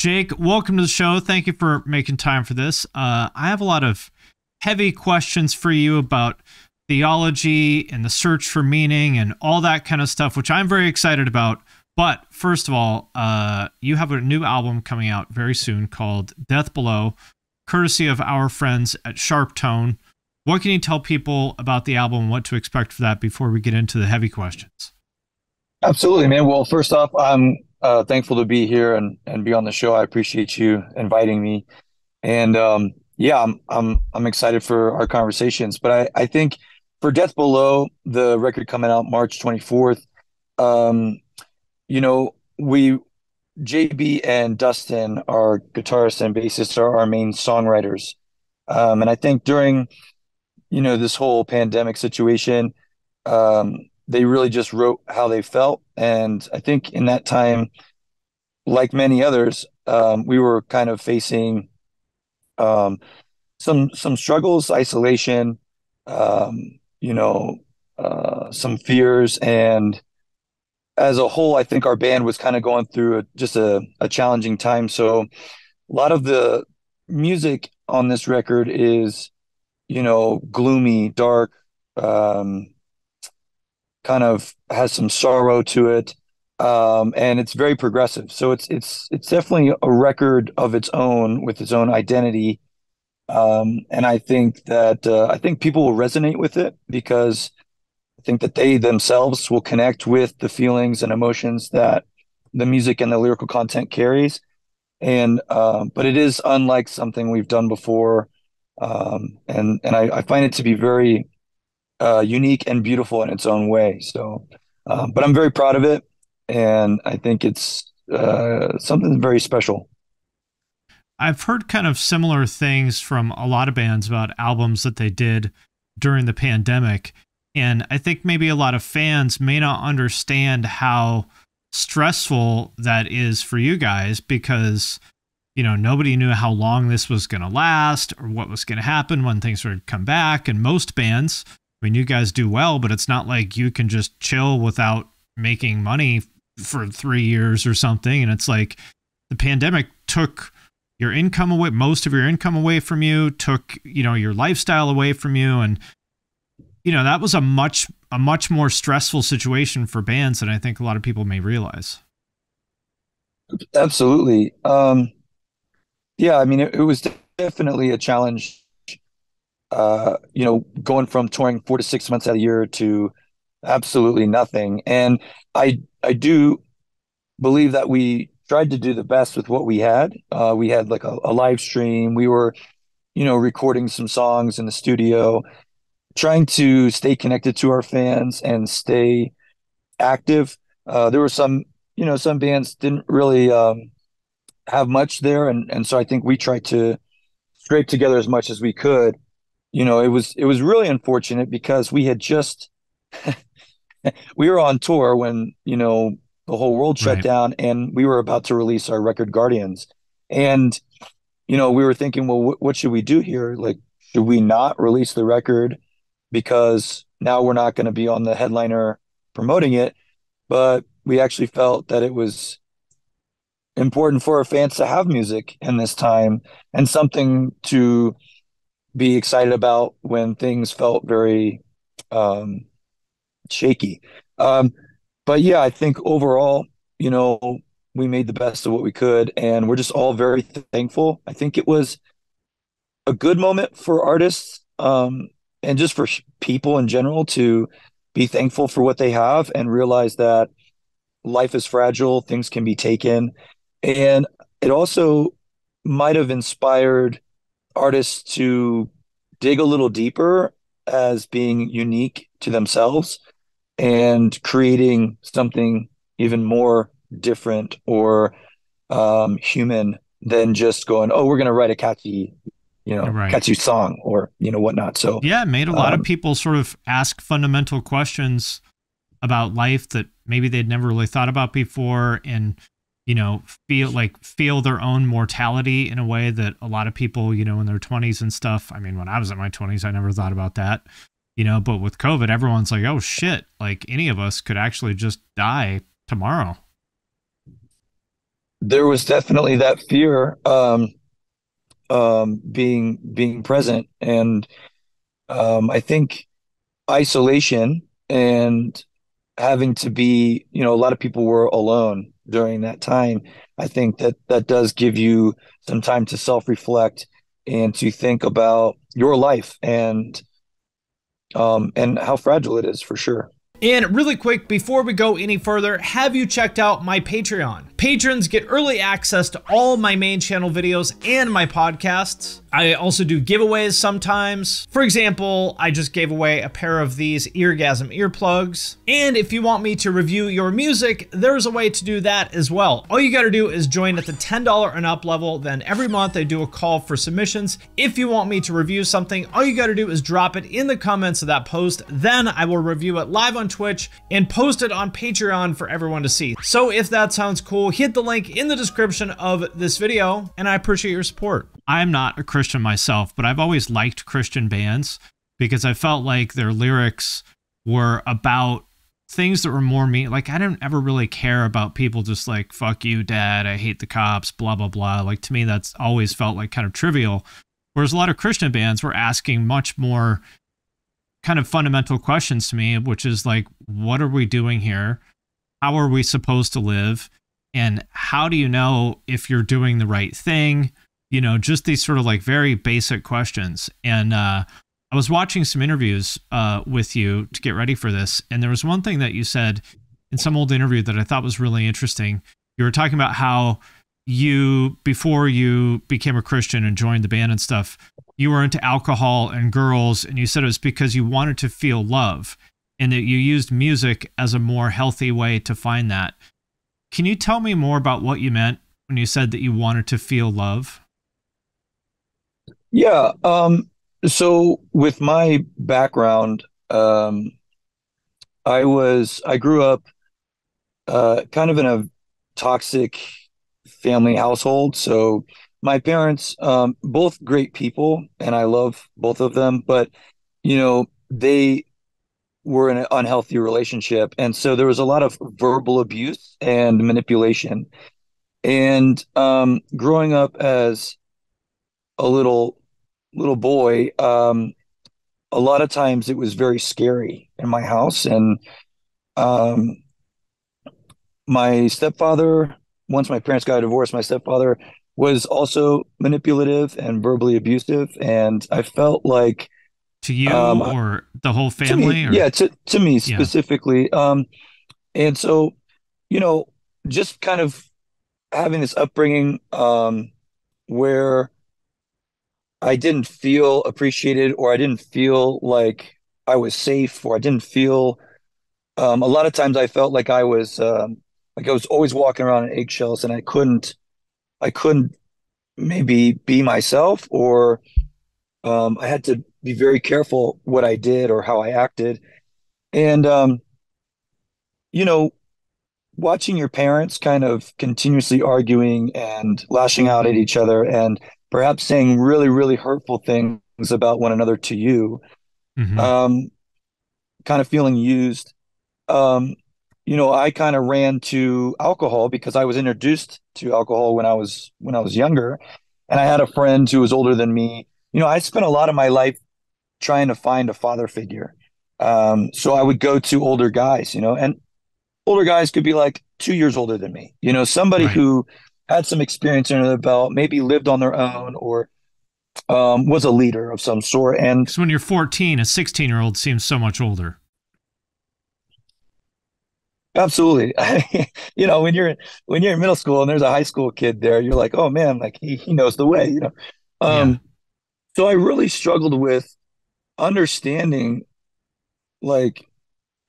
Jake, welcome to the show. Thank you for making time for this. Uh, I have a lot of heavy questions for you about theology and the search for meaning and all that kind of stuff, which I'm very excited about. But first of all, uh, you have a new album coming out very soon called Death Below, courtesy of our friends at Sharp Tone. What can you tell people about the album, and what to expect for that before we get into the heavy questions? Absolutely, man. Well, first off, I'm uh, thankful to be here and, and be on the show. I appreciate you inviting me. And um, yeah, I'm, I'm, I'm excited for our conversations. But I, I think for Death Below, the record coming out March 24th, um, you know, we, JB and Dustin, our guitarist and bassist, are our main songwriters. Um, and I think during you know this whole pandemic situation um, they really just wrote how they felt and i think in that time like many others um, we were kind of facing um, some some struggles isolation um, you know uh, some fears. And as a whole i think our band was kind of going through a, just a, a challenging time. So a lot of the music on this record is you know, gloomy, dark, um, kind of has some sorrow to it. Um, and it's very progressive. So it's it's it's definitely a record of its own with its own identity. Um, and I think that uh, I think people will resonate with it because I think that they themselves will connect with the feelings and emotions that the music and the lyrical content carries. And um, but it is unlike something we've done before um, and and I, I, find it to be very uh, unique and beautiful in its own way. So, um, but I'm very proud of it, and I think it's uh, something very special. I've heard kind of similar things from a lot of bands about albums that they did during the pandemic. And I think maybe a lot of fans may not understand how stressful that is for you guys because you know, nobody knew how long this was going to last or what was going to happen when things would come back. And most bands, I mean, you guys do well, but it's not like you can just chill without making money for three years or something. And it's like the pandemic took your income away, most of your income away from you, took, you know, your lifestyle away from you. And, you know, that was a much, a much more stressful situation for bands than I think a lot of people may realize. Absolutely. Um, yeah, I mean, it, it was definitely a challenge. Uh, you know, going from touring four to six months out of the year to absolutely nothing. And I I do believe that we tried to do the best with what we had. Uh, we had like a, a live stream. We were, you know, recording some songs in the studio, trying to stay connected to our fans and stay active. Uh, there were some, you know, some bands didn't really um, have much there, and and so I think we tried to scrape together as much as we could. You know, it was it was really unfortunate because we had just we were on tour when you know the whole world shut right. down, and we were about to release our record Guardians, and you know we were thinking, well, wh- what should we do here? Like, should we not release the record because now we're not going to be on the headliner promoting it? But we actually felt that it was important for our fans to have music in this time and something to be excited about when things felt very um, shaky. Um, but yeah, I think overall, you know, we made the best of what we could, and we're just all very thankful. I think it was a good moment for artists um, and just for people in general to be thankful for what they have and realize that life is fragile, things can be taken, and it also might have inspired artists to dig a little deeper as being unique to themselves and creating something even more different or um, human than just going, oh, we're going to write a catchy, you know, right. catchy song or, you know, whatnot. So, yeah, it made a lot um, of people sort of ask fundamental questions about life that maybe they'd never really thought about before. And you know feel like feel their own mortality in a way that a lot of people you know in their 20s and stuff i mean when i was in my 20s i never thought about that you know but with covid everyone's like oh shit like any of us could actually just die tomorrow. There was definitely that fear um, um, being being present, and um, I think isolation and having to be, you know, a lot of people were alone during that time. I think that that does give you some time to self reflect and to think about your life and um, and how fragile it is for sure. And really quick, before we go any further, have you checked out my Patreon? Patrons get early access to all my main channel videos and my podcasts. I also do giveaways sometimes. For example, I just gave away a pair of these Eargasm earplugs. And if you want me to review your music, there's a way to do that as well. All you gotta do is join at the $10 and up level. Then every month I do a call for submissions. If you want me to review something, all you gotta do is drop it in the comments of that post. Then I will review it live on Twitch and post it on Patreon for everyone to see. So if that sounds cool, hit the link in the description of this video and I appreciate your support. I'm not a Christian myself, but I've always liked Christian bands because I felt like their lyrics were about things that were more me. Like I didn't ever really care about people just like "fuck you, dad," I hate the cops, blah blah blah. Like to me, that's always felt like kind of trivial. Whereas a lot of Christian bands were asking much more kind of fundamental questions to me, which is like, what are we doing here? How are we supposed to live? And how do you know if you're doing the right thing? you know, just these sort of like very basic questions. And uh, I was watching some interviews uh, with you to get ready for this, and there was one thing that you said in some old interview that I thought was really interesting. You were talking about how you, before you became a Christian and joined the band and stuff, you were into alcohol and girls, and you said it was because you wanted to feel love and that you used music as a more healthy way to find that. Can you tell me more about what you meant when you said that you wanted to feel love? Yeah. Um, so with my background, um, I was I grew up uh, kind of in a toxic family household. So my parents, um, both great people, and I love both of them, but you know they were in an unhealthy relationship, and so there was a lot of verbal abuse and manipulation. And um, growing up as a little little boy, um, a lot of times it was very scary in my house. And um, my stepfather, once my parents got divorced, my stepfather was also manipulative and verbally abusive. And I felt like to you um, or the whole family? Me, yeah, to, to me specifically. Um, and so, you know, just kind of having this upbringing um, where I didn't feel appreciated or I didn't feel like I was safe or I didn't feel um, a lot of times I felt like I was um, like I was always walking around in eggshells and I couldn't I couldn't maybe be myself or um, I had to be very careful what I did or how I acted and um, you know watching your parents kind of continuously arguing and lashing out at each other and perhaps saying really, really hurtful things about one another to you, mm-hmm. um, kind of feeling used. Um, you know, I kind of ran to alcohol because I was introduced to alcohol when I was when I was younger, and I had a friend who was older than me. You know, I spent a lot of my life trying to find a father figure. Um, so I would go to older guys, you know, and older guys could be like two years older than me. You know, somebody right. who had some experience under their belt, maybe lived on their own or um, was a leader of some sort. And so when you're 14, a 16 year old seems so much older. Absolutely. you know, when you're when you're in middle school and there's a high school kid there, you're like, oh man, like he, he knows the way, you know. Um, yeah. so I really struggled with understanding like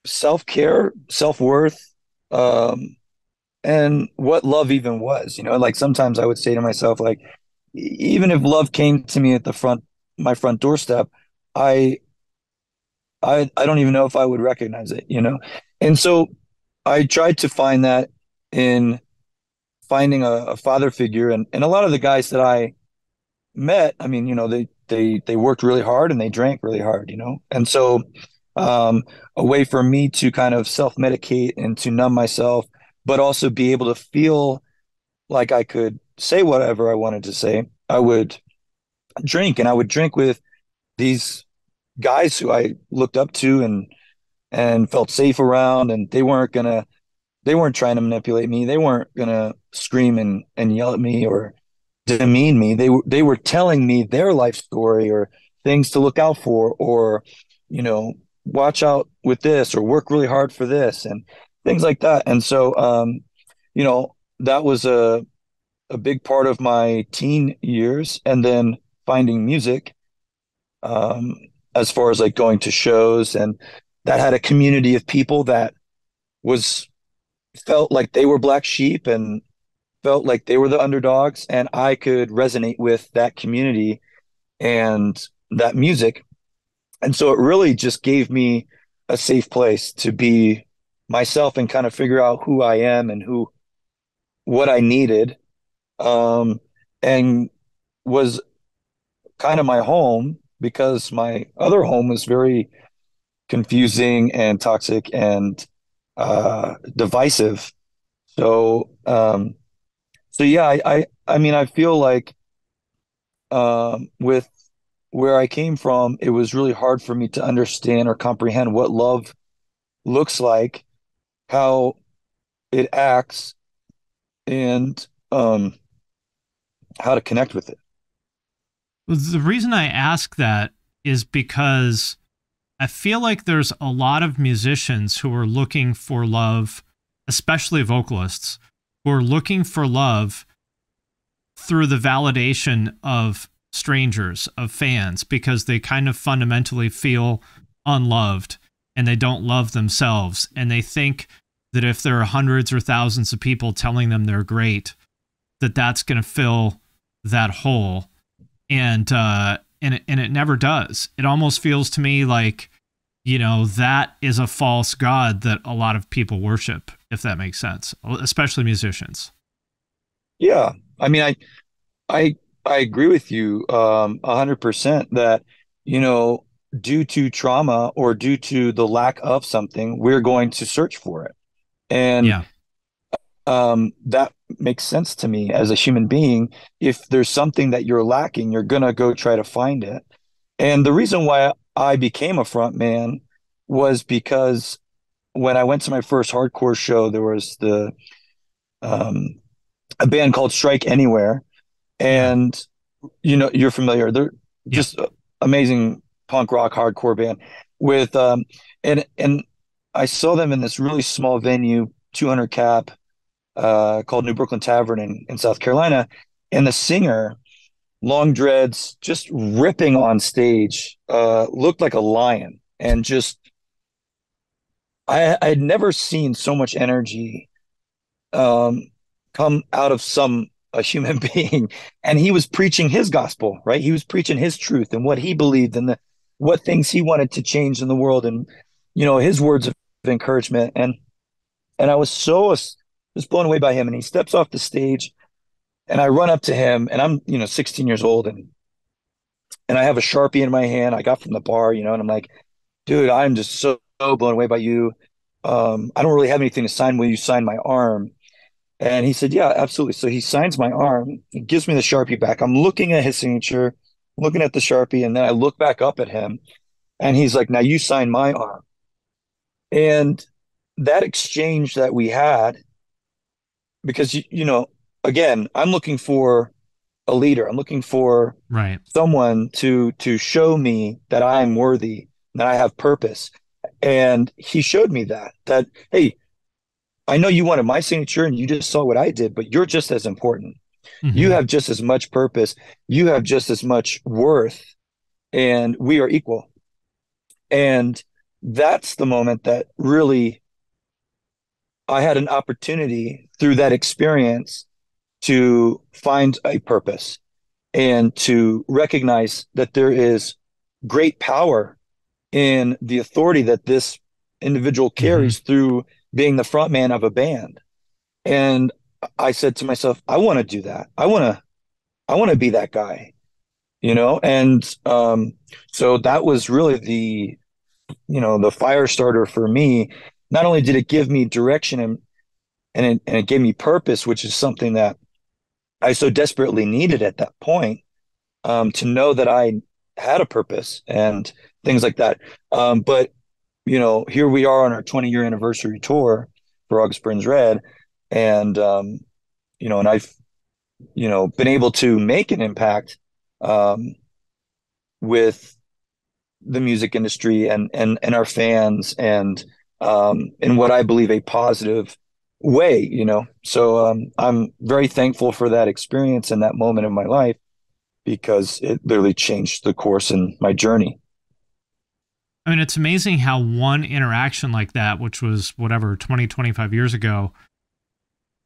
self-care, self-worth, um, and what love even was you know like sometimes i would say to myself like even if love came to me at the front my front doorstep i i i don't even know if i would recognize it you know and so i tried to find that in finding a, a father figure and and a lot of the guys that i met i mean you know they they they worked really hard and they drank really hard you know? And so um a way for me to kind of self medicate and to numb myself but also be able to feel like I could say whatever I wanted to say, I would drink and I would drink with these guys who I looked up to and and felt safe around and they weren't gonna they weren't trying to manipulate me. They weren't gonna scream and, and yell at me or demean me. They were they were telling me their life story or things to look out for or you know watch out with this or work really hard for this and things like that. And so um, you know that was a a big part of my teen years and then finding music um, as far as like going to shows and that had a community of people that was felt like they were black sheep and felt like they were the underdogs and I could resonate with that community and that music. And so it really just gave me a safe place to be myself and kind of figure out who I am and who what I needed. Um, and was kind of my home because my other home was very confusing and toxic and uh, divisive. So, um, so yeah, I, I, I mean, I feel like um, with where I came from, it was really hard for me to understand or comprehend what love looks like, how it acts, and um, how to connect with it. The reason I ask that is because I feel like there's a lot of musicians who are looking for love, especially vocalists, who are looking for love through the validation of strangers, of fans, because they kind of fundamentally feel unloved and they don't love themselves. And they think that if there are hundreds or thousands of people telling them they're great, that that's going to fill that hole and uh, and it, and it never does. It almost feels to me like you know that is a false god that a lot of people worship, if that makes sense, especially musicians. Yeah, I mean, I I I agree with you um, a hundred percent that you know due to trauma or due to the lack of something, we're going to search for it, and yeah. um, that makes sense to me as a human being. If there's something that you're lacking, you're gonna go try to find it. And the reason why I became a front man was because when I went to my first hardcore show, there was the um, a band called Strike Anywhere, and you know you're familiar. They're yeah. just amazing punk rock hardcore band with um, and and I saw them in this really small venue, 200 cap, uh, called New Brookland Tavern in, in South Carolina. And the singer, long dreads, just ripping on stage, uh, looked like a lion and just I I had never seen so much energy um, come out of some a human being. And he was preaching his gospel right? He was preaching his truth and what he believed and the what things he wanted to change in the world and you know his words of encouragement. And and I was so just blown away by him. And he steps off the stage, and I run up to him, and I'm you know 16 years old, and and I have a sharpie in my hand. I got from the bar, you know, and I'm like, dude, I'm just so, blown away by you. Um, I don't really have anything to sign. Will you sign my arm? And he said, yeah, absolutely. So he signs my arm. He gives me the sharpie back. I'm looking at his signature, looking at the sharpie, and then I look back up at him, and he's like, now you sign my arm. And that exchange that we had because you, you know again i'm looking for a leader. I'm looking for right. someone to to show me that i am worthy that i have purpose. And he showed me that that hey i know you wanted my signature and you just saw what i did but you're just as important. Mm-hmm. you have just as much purpose. You have just as much worth. And we are equal. And that's the moment that really I had an opportunity through that experience to find a purpose and to recognize that there is great power in the authority that this individual mm-hmm. carries mm-hmm. through being the front man of a band. And I said to myself, I want to do that. I want to, I want to be that guy, you know? And, um, so that was really the, you know, the fire starter for me not only did it give me direction and and it, and it gave me purpose, which is something that I so desperately needed at that point um, to know that I had a purpose and things like that. Um, but you know, here we are on our 20 year anniversary tour for August Burns Red, and um, you know, and I've you know been able to make an impact um, with the music industry and and and our fans and um, in what I believe a positive way, you know. So um, I'm very thankful for that experience and that moment of my life because it literally changed the course in my journey. I mean, it's amazing how one interaction like that, which was whatever, 20, 25 years ago,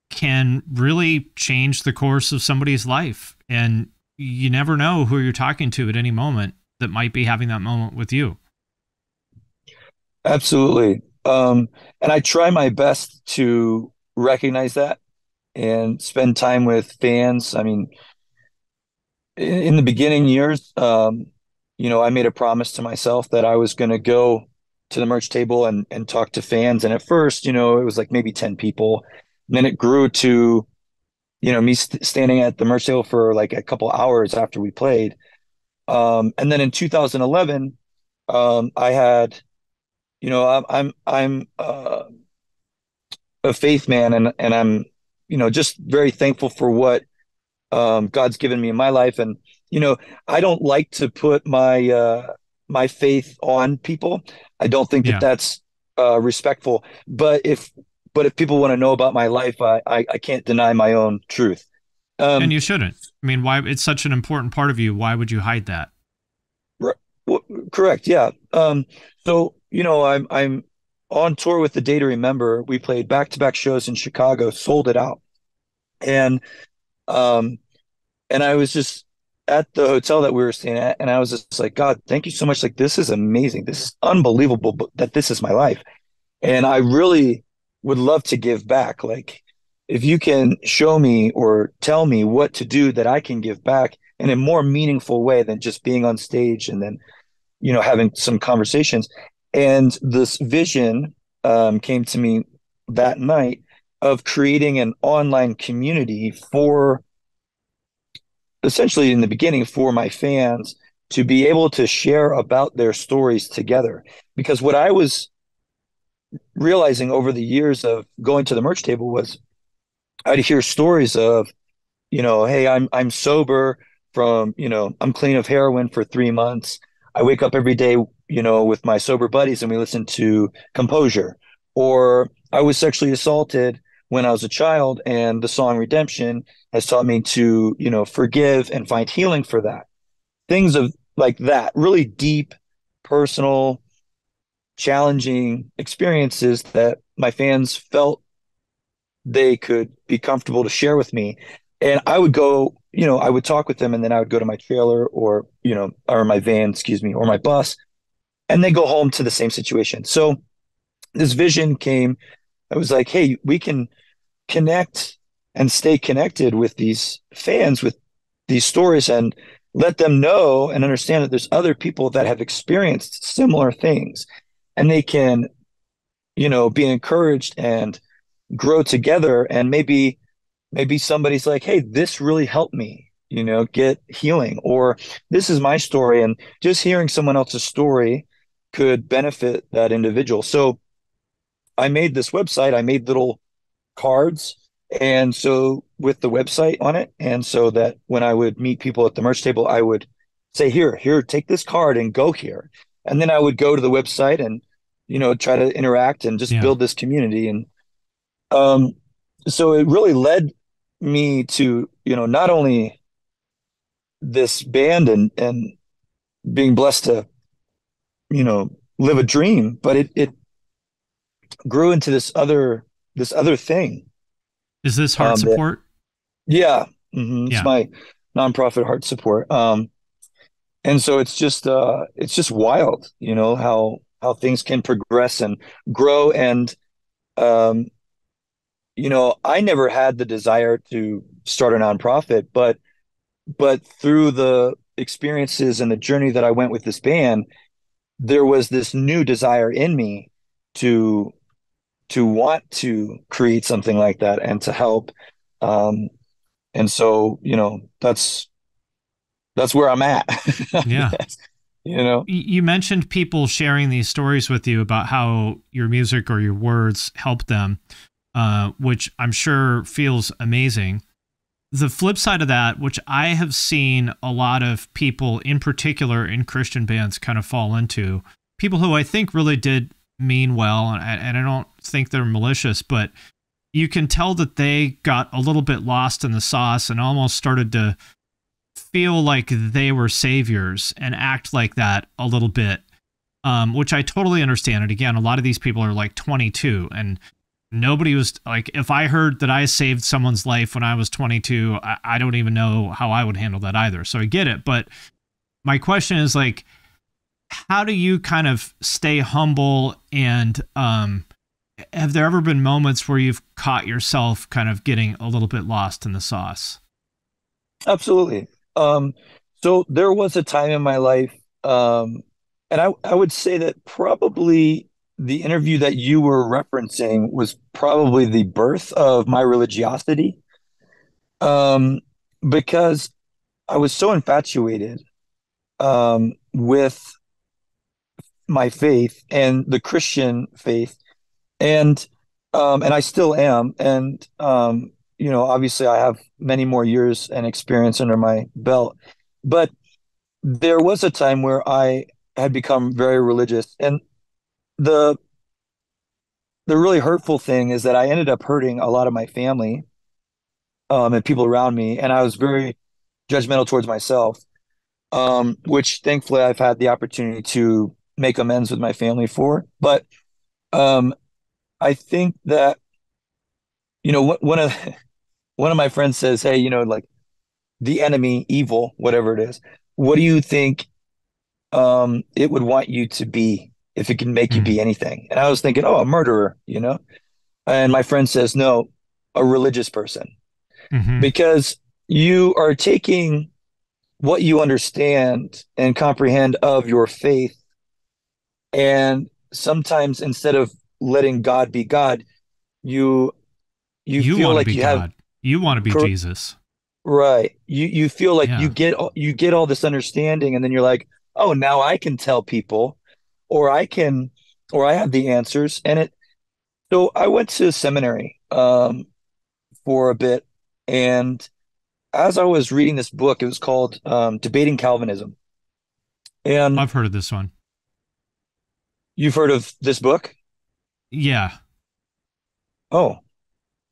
can really change the course of somebody's life. And you never know who you're talking to at any moment that might be having that moment with you. Absolutely. Um, and I try my best to recognize that and spend time with fans. I mean, in, in the beginning years, um, you know, I made a promise to myself that I was going to go to the merch table and and talk to fans. And at first, you know, it was like maybe ten people. And then it grew to, you know, me st- standing at the merch table for like a couple hours after we played. Um, and then in 2011, um, I had, you know, I'm I'm I'm uh, a faith man, and and I'm, you know, just very thankful for what um, God's given me in my life. And you know, I don't like to put my uh, my faith on people. I don't think that that's uh, respectful. But if but if people want to know about my life, I I, I can't deny my own truth. Um, and you shouldn't. I mean, why? It's such an important part of you. Why would you hide that? Right. Well, correct. Yeah. Um, so you know, I'm I'm on tour with the Day to Remember. We played back to back shows in Chicago, sold it out, and um, and I was just at the hotel that we were staying at, and I was just like, God, thank you so much. Like, this is amazing. This is unbelievable that this is my life. And I really would love to give back. Like, if you can show me or tell me what to do that I can give back in a more meaningful way than just being on stage and then, you know, having some conversations. And this vision um, came to me that night of creating an online community for essentially in the beginning for my fans to be able to share about their stories together. Because what I was realizing over the years of going to the merch table was I'd hear stories of, you know, hey, I'm I'm sober from, you know, I'm clean of heroin for three months. I wake up every day, you know, with my sober buddies and we listen to composure. Or I was sexually assaulted when I was a child, and the song Redemption has taught me to, you know, forgive and find healing for that. Things of like that, really deep, personal, challenging experiences that my fans felt they could be comfortable to share with me. And I would go, you know, I would talk with them and then I would go to my trailer or, you know, or my van, excuse me, or my bus, and they go home to the same situation. So this vision came I was like, hey, we can connect and stay connected with these fans with these stories and let them know and understand that there's other people that have experienced similar things. And they can you know be encouraged and grow together. And maybe maybe somebody's like hey this really helped me you know get healing or this is my story. And just hearing someone else's story could benefit that individual so I made this website. I made little cards. And so with the website on it, and so that when I would meet people at the merch table, I would say, Here, here, take this card and go here. And then I would go to the website and, you know, try to interact and just yeah. build this community. And um, so it really led me to, you know, not only this band and and being blessed to, you know, live a dream, but it it grew into this other this other thing. Is this heart um, support? That, yeah, mm-hmm, yeah, it's my nonprofit heart support. Um, and so it's just uh, it's just wild, you know how how things can progress and grow. And um, you know, I never had the desire to start a nonprofit, but but through the experiences and the journey that I went with this band, there was this new desire in me to to want to create something like that and to help. Um, and so you know that's that's where I'm at. Yeah. you know, you mentioned people sharing these stories with you about how your music or your words helped them, uh, which I'm sure feels amazing. The flip side of that, which I have seen a lot of people, in particular in Christian bands, kind of fall into, people who I think really did mean well, and I, and I don't think they're malicious, but you can tell that they got a little bit lost in the sauce and almost started to feel like they were saviors and act like that a little bit, um, which I totally understand. And again, a lot of these people are like 22 and nobody was like, if I heard that I saved someone's life when I was 22, I, I don't even know how I would handle that either. So I get it. But my question is like, how do you kind of stay humble and, um, have there ever been moments where you've caught yourself kind of getting a little bit lost in the sauce? Absolutely. Um, so there was a time in my life, um, and I, I would say that probably the interview that you were referencing was probably the birth of my religiosity. Um, because I was so infatuated um, with my faith and the Christian faith, and um, and I still am. And um, you know, obviously I have many more years and experience under my belt, but there was a time where I had become very religious and the the really hurtful thing is that I ended up hurting a lot of my family um, and people around me and I was very judgmental towards myself um, which thankfully I've had the opportunity to make amends with my family for but um, I think that you know one of one of my friends says, "Hey, you know, like the enemy, evil, whatever it is. What do you think um, it would want you to be if it can make mm-hmm. you be anything?" And I was thinking, "Oh, a murderer," you know. And my friend says, "No, a religious person," mm-hmm. because you are taking what you understand and comprehend of your faith, and sometimes instead of letting God be God, you you, you feel like you God. have you want to be Cor- Jesus. Right. You you feel like yeah. you get you get all this understanding and then you're like, "Oh, now I can tell people or I can or I have the answers." And it so I went to seminary um for a bit and as I was reading this book, it was called um, Debating Calvinism. And I've heard of this one. You've heard of this book? Yeah. Oh,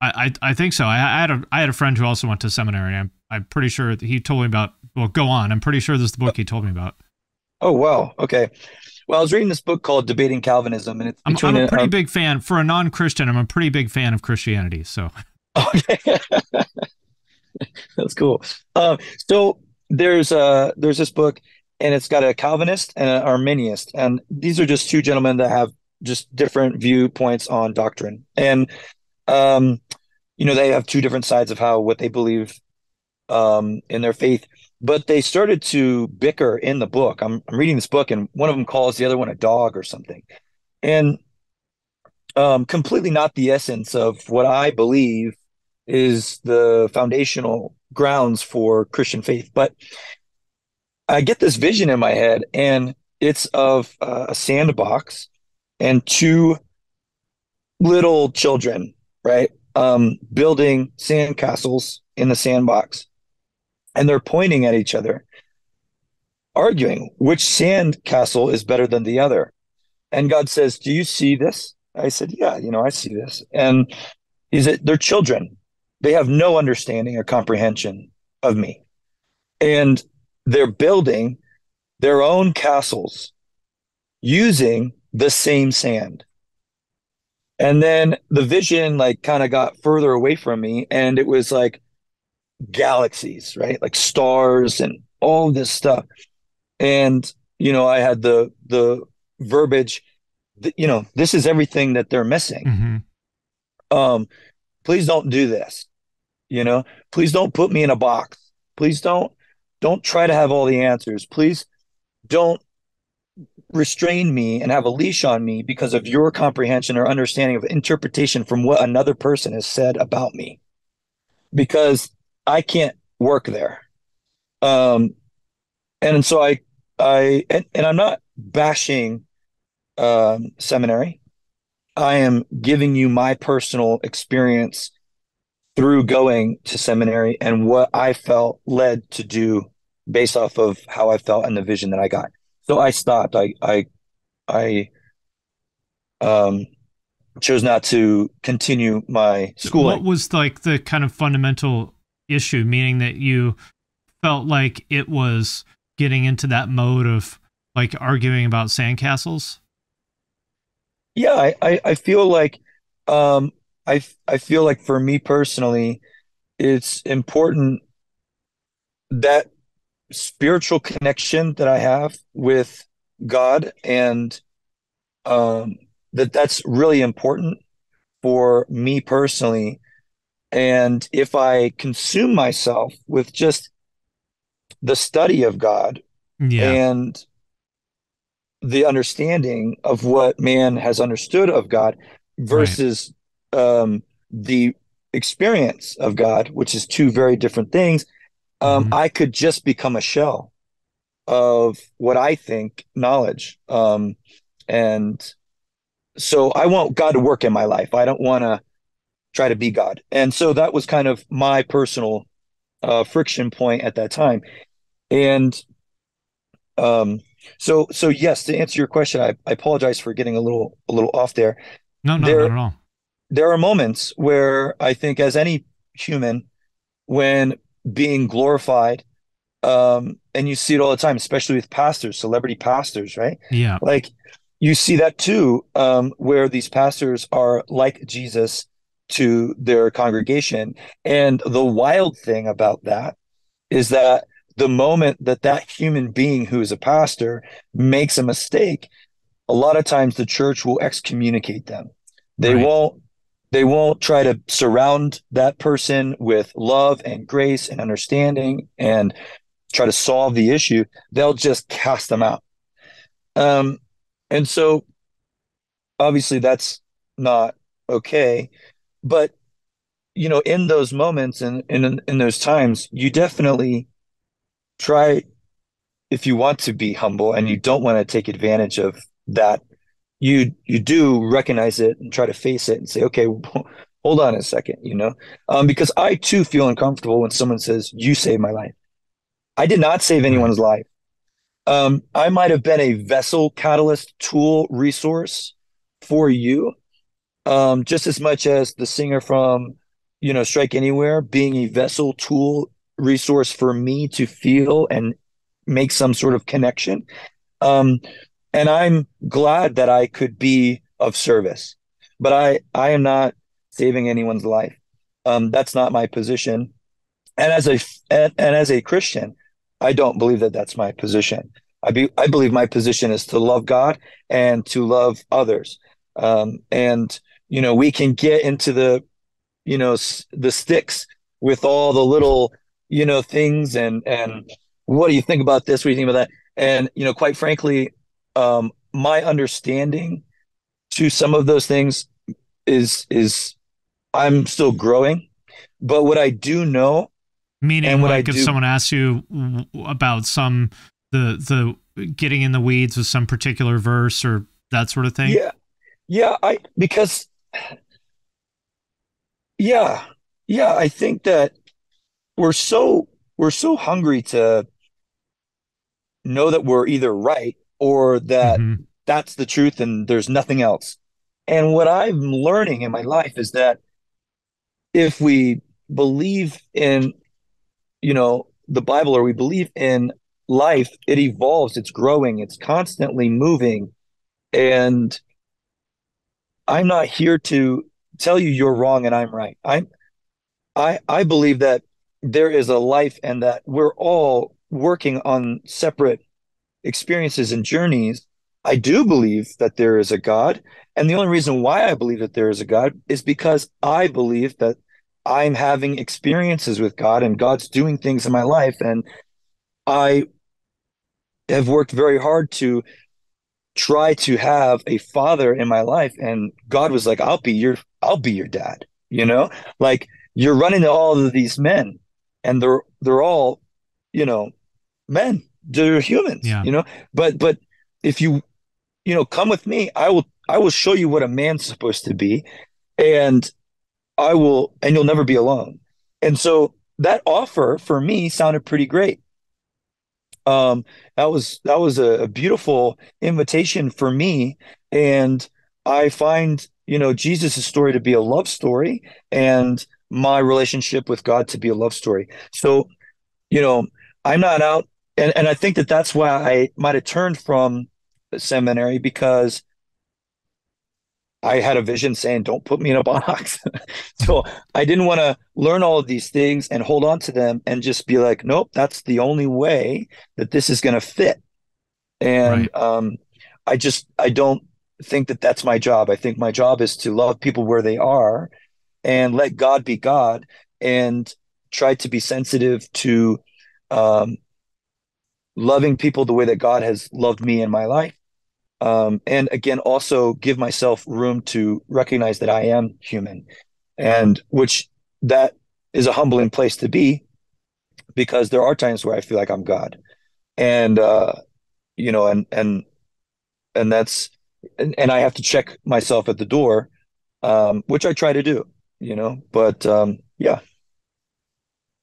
I, I, think so. I, I, had a I had a friend who also went to seminary. I'm I'm pretty sure he told me about. Well, go on. I'm pretty sure this is the book he told me about. Oh wow. Okay. Well, I was reading this book called Debating Calvinism, and it's I'm, I'm a pretty big fan. For a non-Christian, I'm a pretty big fan of Christianity. So. Okay. That's cool. Um, so there's uh there's this book, and it's got a Calvinist and an Arminianist, and these are just two gentlemen that have just different viewpoints on doctrine. And um, you know, they have two different sides of how what they believe um, in their faith. But they started to bicker in the book. I'm, I'm reading this book, and one of them calls the other one a dog or something, and um, completely not the essence of what I believe is the foundational grounds for Christian faith. But I get this vision in my head, and it's of uh, a sandbox and two little children right? Um, building sandcastles in the sandbox. And they're pointing at each other, arguing which sandcastle is better than the other. And God says, Do you see this? I said, Yeah, you know, I see this. And he said, They're children. They have no understanding or comprehension of me. And they're building their own castles using the same sand. And then the vision like kind of got further away from me and it was like galaxies, right? Like stars and all this stuff. And you know, I had the the verbiage that, you know, this is everything that they're missing. Mm-hmm. Um please don't do this. You know, please don't put me in a box. Please don't don't try to have all the answers. Please don't restrain me and have a leash on me because of your comprehension or understanding of interpretation from what another person has said about me. Because I can't work there. Um, and so I, I, and, and I'm not bashing um, seminary. I am giving you my personal experience through going to seminary and what I felt led to do based off of how I felt and the vision that I got. So I stopped. I I I um chose not to continue my schooling. What was like the kind of fundamental issue, meaning that you felt like it was getting into that mode of like arguing about sandcastles? Yeah, I, I, I feel like um I I feel like for me personally, it's important that spiritual connection that I have with God and um, that that's really important for me personally. And if I consume myself with just the study of God Yeah. and the understanding of what man has understood of God versus um, the experience of God, which is two very different things, um, Mhm. I could just become a shell of what I think knowledge. Um, and so I want God to work in my life. I don't want to try to be God. And so that was kind of my personal uh, friction point at that time. And um, so so yes, to answer your question, I, I apologize for getting a little a little off there. no, no, there- not at all. There are moments where I think, as any human, when being glorified, um, and you see it all the time, especially with pastors, celebrity pastors, right? Yeah. Like you see that too, um, where these pastors are like Jesus to their congregation. And the wild thing about that is that the moment that that human being who is a pastor makes a mistake, a lot of times the church will excommunicate them. They Right. won't they won't try to surround that person with love and grace and understanding and try to solve the issue. They'll just cast them out. Um, and so obviously that's not okay. But you know, in those moments and in, in those times, you definitely try if you want to be humble and you don't want to take advantage of that, you you do recognize it and try to face it and say, okay, hold on a second, you know, um, because I too feel uncomfortable when someone says, "You saved my life." I did not save anyone's life. Um, I might have been a vessel, catalyst, tool, resource for you, um, just as much as the singer from, you know, Strike Anywhere being a vessel, tool, resource for me to feel and make some sort of connection. Um, and I'm glad that I could be of service, but I I am not saving anyone's life. Um, that's not my position. And as a and, and as a Christian, I don't believe that that's my position. I be I believe my position is to love God and to love others. Um, and you know, we can get into the you know s- the sticks with all the little you know things and and what do you think about this? What do you think about that? And you know, quite frankly, um, my understanding to some of those things is is I'm still growing. But what I do know Meaning, what I like, if do- someone asks you about some the the getting in the weeds with some particular verse or that sort of thing. Yeah. Yeah, I because yeah. Yeah, I think that we're so we're so hungry to know that we're either right or that Mhm. that's the truth and there's nothing else. And what I'm learning in my life is that if we believe in, you know, the Bible or we believe in life, it evolves, it's growing, it's constantly moving. And I'm not here to tell you you're wrong and I'm right. I'm I I believe that there is a life and that we're all working on separate experiences and journeys. I do believe that there is a God. And the only reason why I believe that there is a God is because I believe that I'm having experiences with God and God's doing things in my life. And I have worked very hard to try to have a father in my life. And God was like, I'll be your, I'll be your dad, you know, like you're running to all of these men and they're they're all, you know, men. They're humans, Yeah. you know. But but if you you know come with me, I will I will show you what a man's supposed to be, and I will and you'll never be alone. And so that offer for me sounded pretty great. Um, that was that was a, a beautiful invitation for me, and I find you know Jesus' story to be a love story, and my relationship with God to be a love story. So, you know, I'm not out, and and I think that that's why I might have turned from seminary because I had a vision saying, "Don't put me in a box." so I didn't want to learn all of these things and hold on to them and just be like, "Nope, that's the only way that this is going to fit." And Right. um, I just I don't think that that's my job. I think my job is to love people where they are and let God be God and try to be sensitive to um, loving people the way that God has loved me in my life. Um, and again, also give myself room to recognize that I am human, and which that is a humbling place to be because there are times where I feel like I'm God, and uh, you know, and and and that's and, and I have to check myself at the door, um, which I try to do, you know. But um, yeah,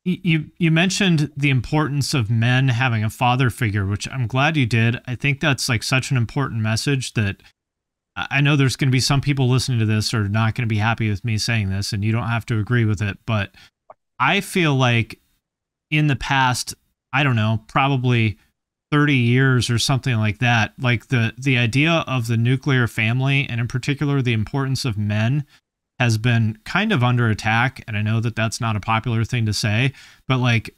you you mentioned the importance of men having a father figure which i'm glad you did. I think that's like such an important message that i know there's going to be some people listening to this are not going to be happy with me saying this and you don't have to agree with it but i feel like in the past i don't know probably 30 years or something like that like the the idea of the nuclear family and in particular the importance of men has been kind of under attack and i know that that's not a popular thing to say but like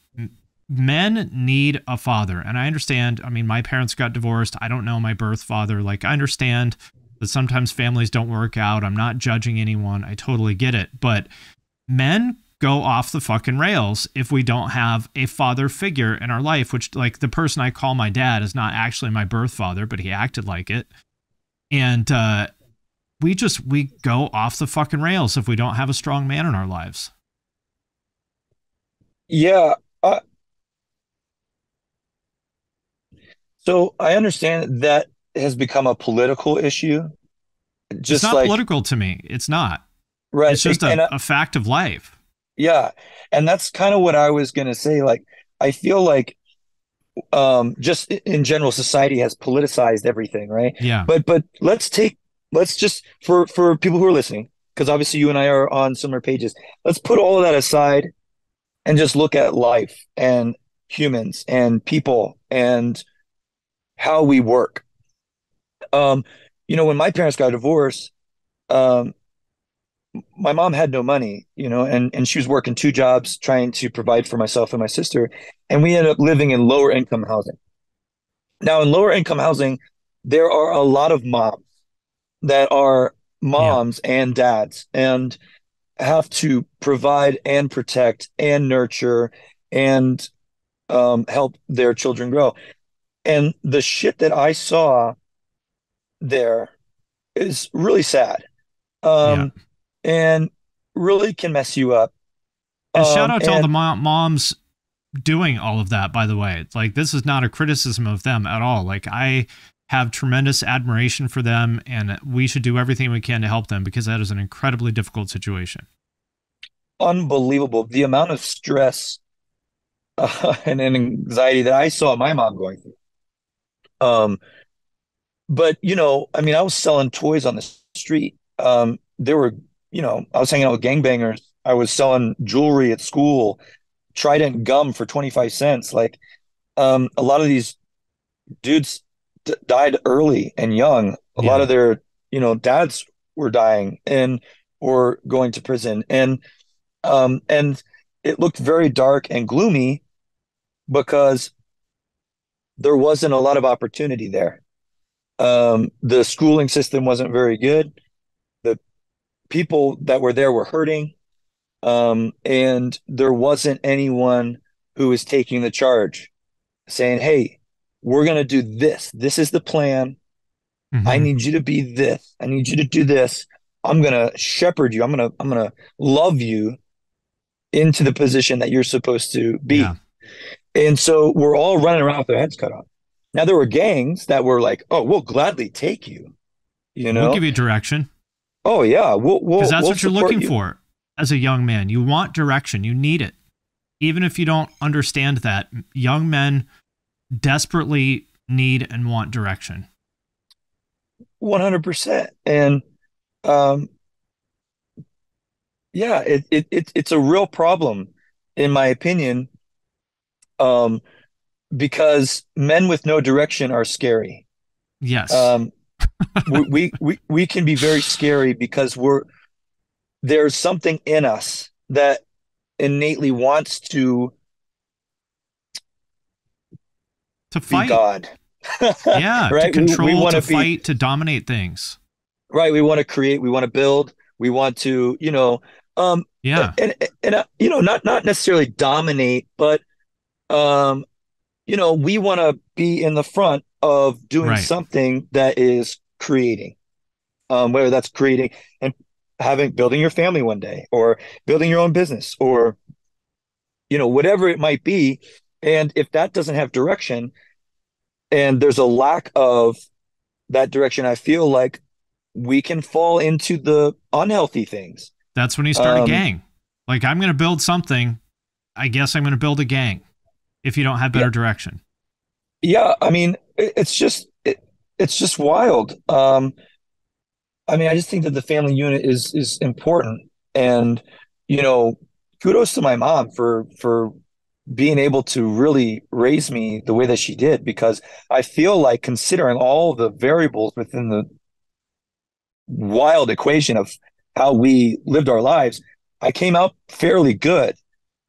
men need a father. And i understand i mean my parents got divorced. I don't know my birth father. Like i understand that sometimes families don't work out. I'm not judging anyone. I totally get it. But men go off the fucking rails if we don't have a father figure in our life which like the person i call my dad is not actually my birth father but he acted like it. And uh we just we go off the fucking rails if we don't have a strong man in our lives yeah. Uh, so I understand that has become a political issue, it's just not like political to me it's not right. it's just a, I- a fact of life Yeah, and that's kind of what I was gonna say. Like, I feel like um just in general, society has politicized everything, right? yeah But but let's take let's just for for people who are listening, because obviously you and I are on similar pages. Let's put all of that aside and just look at life and humans and people and how we work. Um, you know, when my parents got divorced, um, my mom had no money, you know, and and she was working two jobs trying to provide for myself and my sister, and we ended up living in lower income housing. Now, in lower income housing, there are a lot of moms that are moms and dads and have to provide and protect and nurture and um, help their children grow. And the shit that I saw there is really sad. Um, and really can mess you up. and shout Um, out to all the mo- moms doing all of that by the way like this is not a criticism of them at all like i have tremendous admiration for them and we should do everything we can to help them because that is an incredibly difficult situation unbelievable the amount of stress uh, and, and anxiety that I saw my mom going through. Um, but you know, I mean, I was selling toys on the street. Um, there were, you know, I was hanging out with gangbangers. I was selling jewelry at school, Trident gum for 25 cents. Like, um, a lot of these dudes d died early and young. A lot of their, you know, dads were dying and or going to prison. And um, and it looked very dark and gloomy because there wasn't a lot of opportunity there. Um, the schooling system wasn't very good. The people that were there were hurting. Um, and there wasn't anyone who was taking the charge saying, Hey, we're going to do this. This is the plan. I Mhm. need you to be this. I need you to do this. I'm going to shepherd you. I'm going to, I'm going to love you into the position that you're supposed to be. Yeah. And so we're all running around with our heads cut off. Now there were gangs that were like, "Oh, we'll gladly take you," you know. We'll give you direction oh yeah, we'll we'll because that's we'll what you're looking you. for as a young man. You want direction. You need it, even if you don't understand that. Young men desperately need and want direction. One hundred percent, and um, yeah, it, it it it's a real problem, in my opinion, um, because men with no direction are scary. Yes. Um, we, we we we can be very scary because we're there's something in us that innately wants to to fight. God. Yeah. right. To We- we control, wanna be- fight, to dominate things. right we want to create we want to build we want to you know um Yeah. and and uh, you know not not necessarily dominate but um you know we want to be in the front of doing Right. something that is creating um whether that's creating and having building your family one day or building your own business or you know whatever it might be and if that doesn't have direction and there's a lack of that direction i feel like we can fall into the unhealthy things That's when you start Um, a gang. Like, I'm going to build something. I guess I'm going to build a gang if you don't have better Yeah. direction. Yeah, I mean, it, it's just it, it's just wild. Um, I mean, I just think that the family unit is is important, and you know, kudos to my mom for for being able to really raise me the way that she did, because I feel like considering all the variables within the wild equation of how we lived our lives, I came out fairly good.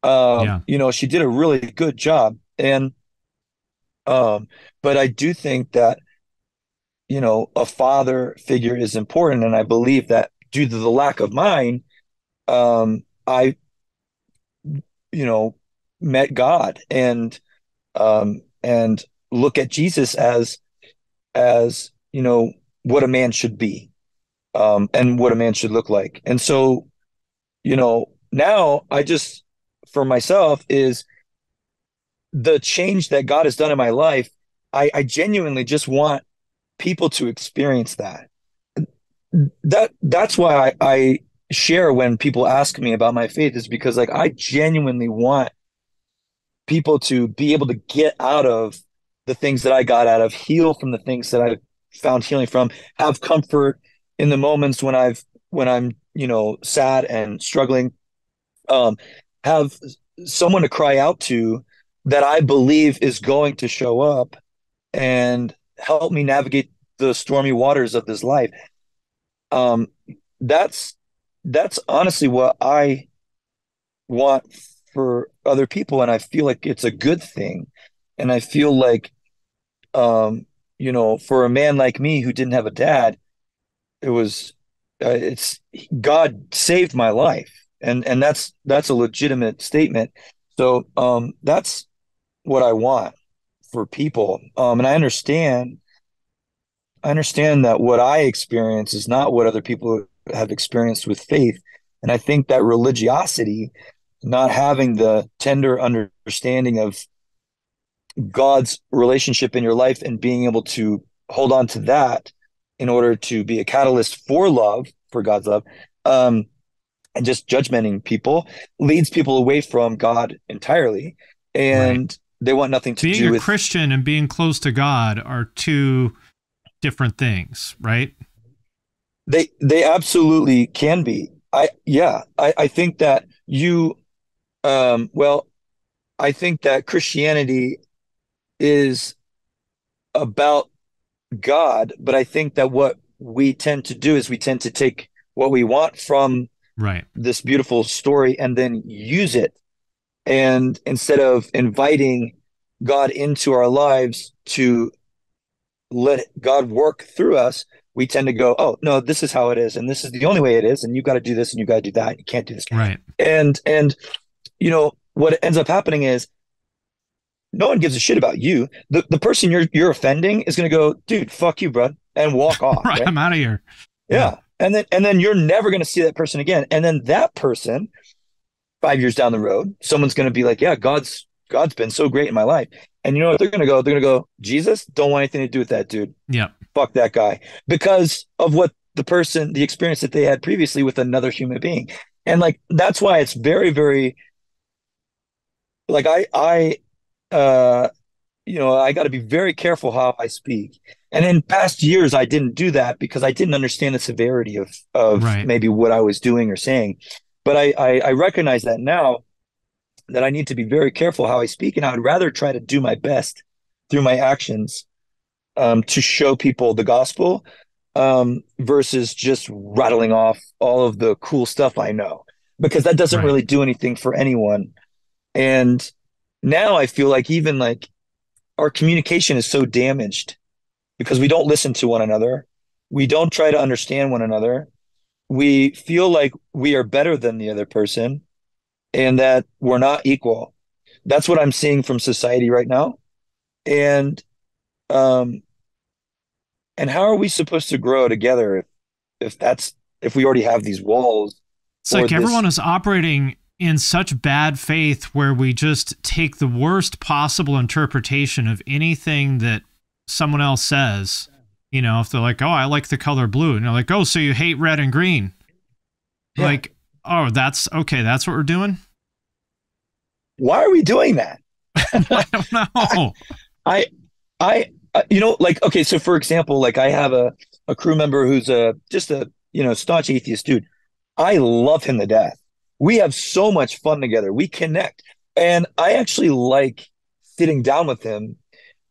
Um, Yeah. you know, she did a really good job, and um, but I do think that, you know, a father figure is important. And I believe that due to the lack of mine, um, I, you know, met God and, um, and look at Jesus as, as, you know, what a man should be, um, and what a man should look like. And so, you know, now I just, for myself is, the change that God has done in my life, I, I genuinely just want people to experience that. That that's why I, I share when people ask me about my faith is because like I genuinely want people to be able to get out of the things that I got out of, heal from the things that I found healing from, have comfort in the moments when I've when I'm, you know, sad and struggling. Um, have someone to cry out to that I believe is going to show up and help me navigate the stormy waters of this life. Um, that's that's honestly what I want for other people, and I feel like it's a good thing. And I feel like, um, you know, for a man like me who didn't have a dad, it was, uh, it's God saved my life, and and that's that's a legitimate statement. So um, that's what I want for people. Um, and I understand, I understand that what I experience is not what other people have experienced with faith. And I think that religiosity, not having the tender understanding of God's relationship in your life and being able to hold on to that in order to be a catalyst for love, for God's love, um, and just judgmenting people leads people away from God entirely. And they want nothing to Being do a with Christian and being close to God are two different things, right? They they absolutely can be. I yeah, I, I think that you um well, I think that Christianity is about God, but I think that what we tend to do is we tend to take what we want from Right. this beautiful story and then use it. And instead of inviting God into our lives to let God work through us, we tend to go, oh, no, this is how it is. And this is the only way it is. And you got to do this and you got to do that. You can't do this. Right. And, and, you know, what ends up happening is no one gives a shit about you. The, the person you're, you're offending is going to go, dude, fuck you, bro, and walk off. Right. right? I'm out of here. Yeah. And then and then you're never going to see that person again. And then that person five years down the road, someone's going to be like, yeah, God's God's been so great in my life. And you know what they're going to go? They're going to go, Jesus, don't want anything to do with that dude. Yeah. Fuck that guy because of what the person, the experience that they had previously with another human being. And like, that's why it's very, very, like, I, I, uh, you know, I got to be very careful how I speak. And in past years, I didn't do that because I didn't understand the severity of, of Right. maybe what I was doing or saying. But I, I, I recognize that now that I need to be very careful how I speak, and I would rather try to do my best through my actions um, to show people the gospel um, versus just rattling off all of the cool stuff I know, because that doesn't Right. really do anything for anyone. And now I feel like even like our communication is so damaged because we don't listen to one another, we don't try to understand one another, we feel like we are better than the other person and that we're not equal. That's what I'm seeing from society right now. And um and how are we supposed to grow together if, if that's if we already have these walls? It's like this- everyone is operating in such bad faith where we just take the worst possible interpretation of anything that someone else says. You know, if they're like, "Oh, I like the color blue," and they're like, "Oh, so you hate red and green?" Yeah. Like, oh, that's okay. That's what we're doing. Why are we doing that? I don't know. I, I, uh, you know, like, okay, so for example, like I have a, a crew member who's a, just a, you know, staunch atheist dude. I love him to death. We have so much fun together. We connect. And I actually like sitting down with him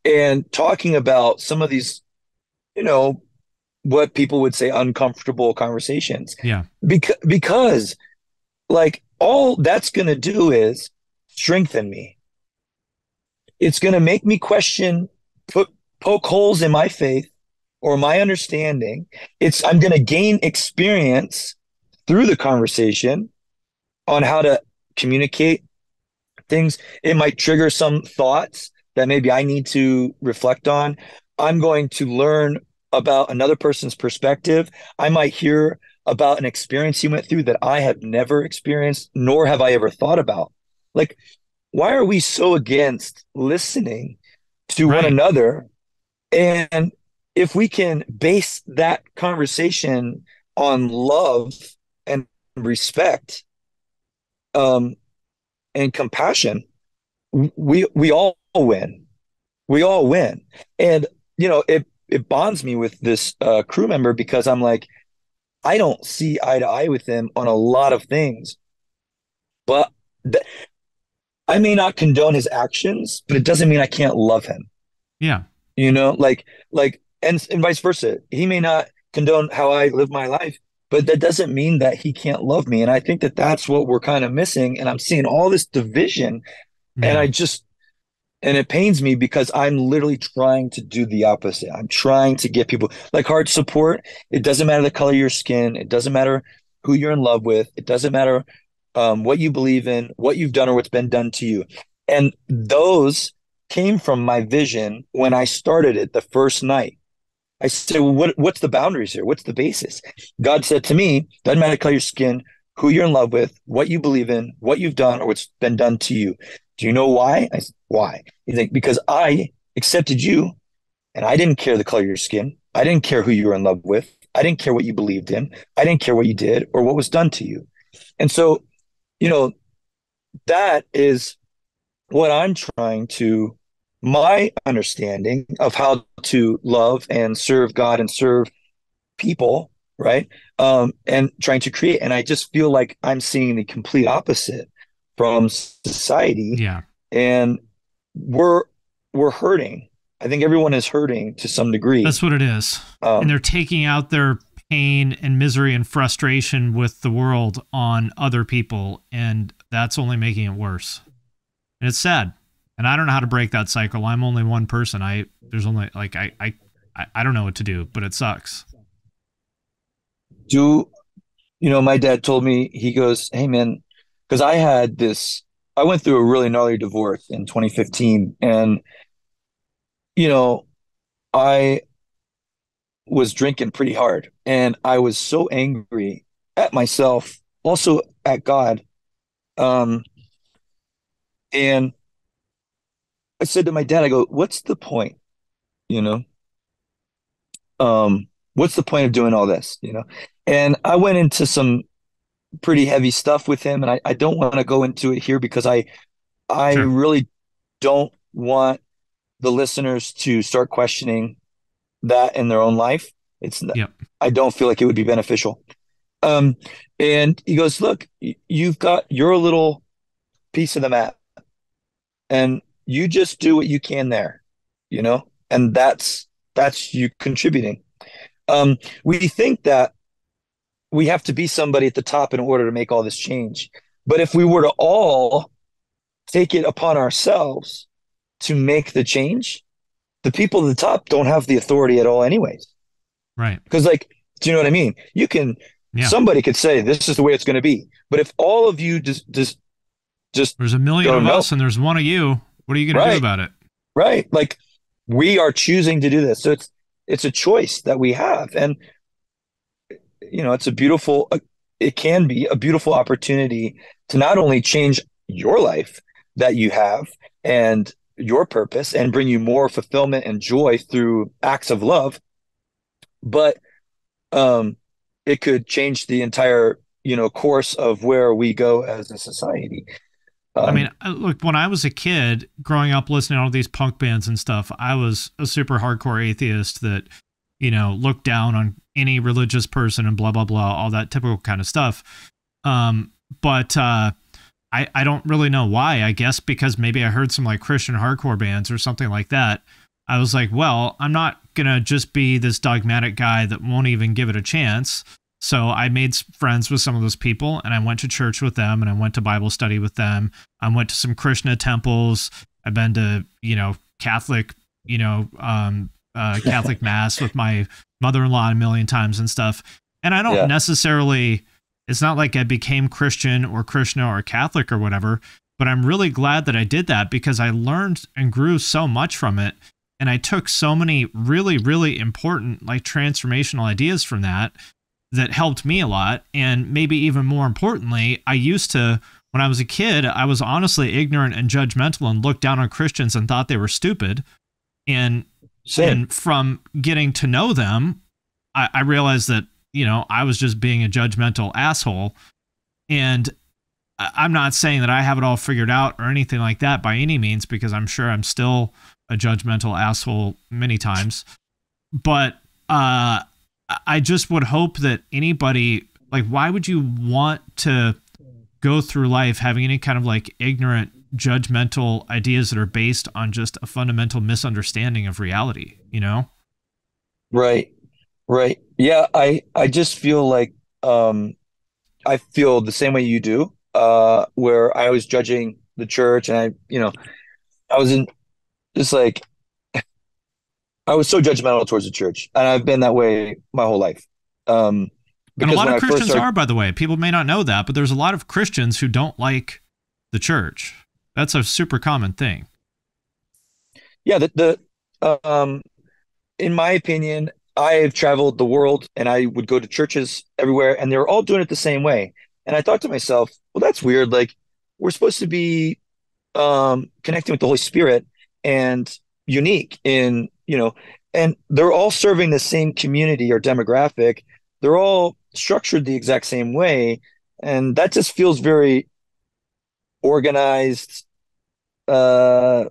and talking about some of these, you know, what people would say uncomfortable conversations. Yeah. Because, because like all that's going to do is strengthen me. It's going to make me question, put poke holes in my faith or my understanding. It's I'm going to gain experience through the conversation on how to communicate things. It might trigger some thoughts that maybe I need to reflect on. I'm going to learn about another person's perspective. I might hear about an experience he went through that I have never experienced, nor have I ever thought about. Like, why are we so against listening to Right. one another? And if we can base that conversation on love and respect, um, and compassion, we we all win. We all win. And you know, it it bonds me with this uh, crew member because I'm like, I don't see eye to eye with him on a lot of things, but th- I may not condone his actions, but it doesn't mean I can't love him. Yeah. You know, like like and and vice versa. He may not condone how I live my life, but that doesn't mean that he can't love me. And I think that that's what we're kind of missing. And I'm seeing all this division and I just and it pains me because I'm literally trying to do the opposite. I'm trying to get people like Heart Support. It doesn't matter the color of your skin. It doesn't matter who you're in love with. It doesn't matter um, what you believe in, what you've done, or what's been done to you. And those came from my vision when I started it the first night. I said, well, what, what's the boundaries here? What's the basis? God said to me, doesn't matter color your skin, who you're in love with, what you believe in, what you've done, or what's been done to you. Do you know why? I said, why? He's like, because I accepted you and I didn't care the color of your skin. I didn't care who you were in love with. I didn't care what you believed in. I didn't care what you did or what was done to you. And so, you know, that is what I'm trying to, my understanding of how to love and serve God and serve people, right? Um, and trying to create. And I just feel like I'm seeing the complete opposite from society Yeah. and we're we're hurting. I think everyone is hurting to some degree. That's what it is. Um, and they're taking out their pain and misery and frustration with the world on other people and that's only making it worse and it's sad and i don't know how to break that cycle i'm only one person i there's only like i i I- don't know what to do but it sucks do you know? My dad told me he goes, "Hey man," because I had this. I went through a really gnarly divorce in 2015, and you know, I was drinking pretty hard, and I was so angry at myself, also at God, Um, and I said to my dad, I go, what's the point? You know, um, what's the point of doing all this? You know, and I went into some pretty heavy stuff with him, and I, I don't want to go into it here because I I Sure. really don't want the listeners to start questioning that in their own life. It's Yep. I don't feel like it would be beneficial. Um, and he goes, look, you've got your little piece of the map, and you just do what you can there, you know, and that's that's you contributing. Um, we think that we have to be somebody at the top in order to make all this change. But if we were to all take it upon ourselves to make the change, the people at the top don't have the authority at all, anyways. Right. Because, like, do you know what I mean? You can, Yeah. somebody could say, this is the way it's going to be. But if all of you just, just, just, There's a million of us and there's one of you. What are you going to do about it? right, like, we are choosing to do this. So it's, it's a choice that we have. And, you know, it's a beautiful, uh, it can be a beautiful opportunity to not only change your life that you have and your purpose and bring you more fulfillment and joy through acts of love, but um, it could change the entire, you know, course of where we go as a society. I Um, mean, uh, look, when I was a kid growing up listening to all these punk bands and stuff, I was a super hardcore atheist that, you know, looked down on any religious person and blah, blah, blah, all that typical kind of stuff. Um, but uh, I, I don't really know why. I guess because maybe I heard some like Christian hardcore bands or something like that. I was like, well, I'm not going to just be this dogmatic guy that won't even give it a chance. So I made friends with some of those people and I went to church with them and I went to Bible study with them. I went to some Krishna temples. I've been to, you know, Catholic, you know, um, uh, Catholic mass with my mother-in-law a million times and stuff. And I don't Yeah. necessarily, it's not like I became Christian or Krishna or Catholic or whatever, but I'm really glad that I did that because I learned and grew so much from it. And I took so many really, really important, like transformational ideas from that that helped me a lot. And maybe even more importantly, I used to, when I was a kid, I was honestly ignorant and judgmental and looked down on Christians and thought they were stupid. And same. and from getting to know them, I, I realized that, you know, I was just being a judgmental asshole. And I'm not saying that I have it all figured out or anything like that by any means, because I'm sure I'm still a judgmental asshole many times. But uh, I- just would hope that anybody, like, why would you want to go through life having any kind of like ignorant, judgmental ideas that are based on just a fundamental misunderstanding of reality, you know? Right. Right. Yeah, I I just feel like um I feel the same way you do, uh, where I was judging the church and I, you know, I was in just like I was so judgmental towards the church, and I've been that way my whole life. Um, And a lot of I Christians started, are, by the way. People may not know that, but there's a lot of Christians who don't like the church. That's a super common thing. yeah, the, the um, in my opinion, I have traveled the world and I would go to churches everywhere, and they're all doing it the same way. And I thought to myself, well, that's weird. Like we're supposed to be um, connecting with the Holy Spirit and unique in, you know, and they're all serving the same community or demographic. They're all structured the exact same way. And that just feels very organized, uh,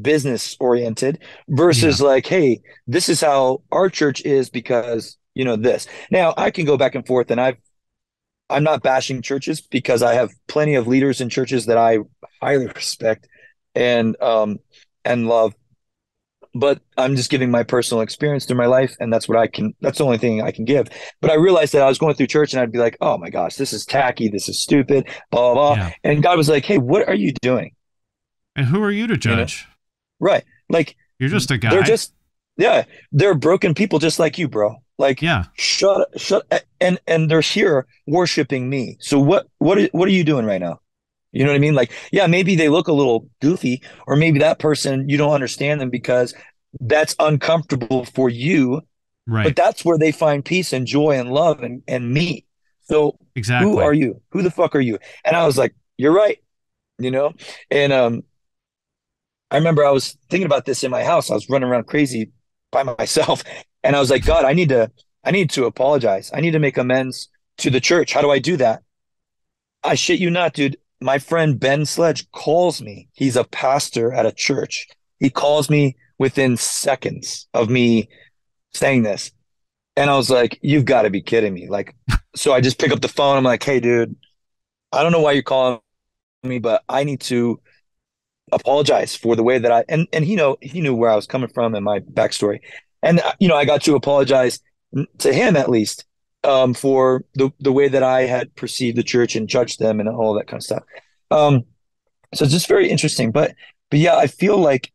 business oriented versus like, hey, this is how our church is because, you know, this. Now I can go back and forth and I've I'm not bashing churches because I have plenty of leaders in churches that I highly respect and um and love. But I'm just giving my personal experience through my life, and that's what I can. That's the only thing I can give. But I realized that I was going through church, and I'd be like, "Oh my gosh, this is tacky. This is stupid." Blah blah blah. Yeah. And God was like, "Hey, what are you doing?" And who are you to know? judge? Right? Like You're just a guy. they're just, yeah, they're broken people just like you, bro. Like, yeah. shut, shut, and and they're here worshiping me. So what, what, are- what are you doing right now? You know what I mean? Like, yeah, maybe they look a little goofy, or maybe that person you don't understand them because that's uncomfortable for you, Right. but that's where they find peace and joy and love and and meet. So exactly. who are you? Who the fuck are you? And I was like, you're right. You know, and um, I remember I was thinking about this in my house. I was running around crazy by myself, and I was like, God, I need to, I need to apologize. I need to make amends to the church. How do I do that? I shit you not, dude. My friend Ben Sledge calls me. He's a pastor at a church. He calls me within seconds of me saying this. And I was like, you've got to be kidding me. Like, so I just pick up the phone. I'm like, hey, dude, I don't know why you're calling me, but I need to apologize for the way that I and and he know he knew where I was coming from and my backstory, and uh, you know I got to apologize to him at least um, for the the way that I had perceived the church and judged them and all that kind of stuff. Um, so it's just very interesting, but but yeah, I feel like